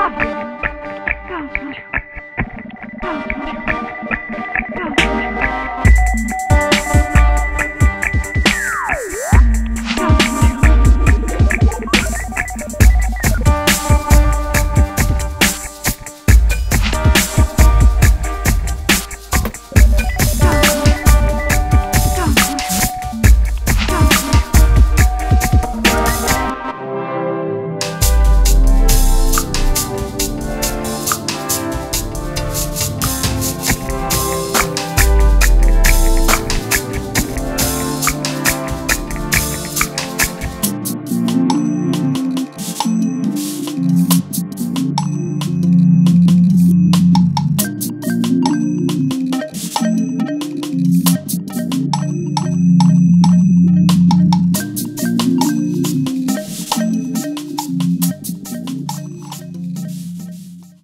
up!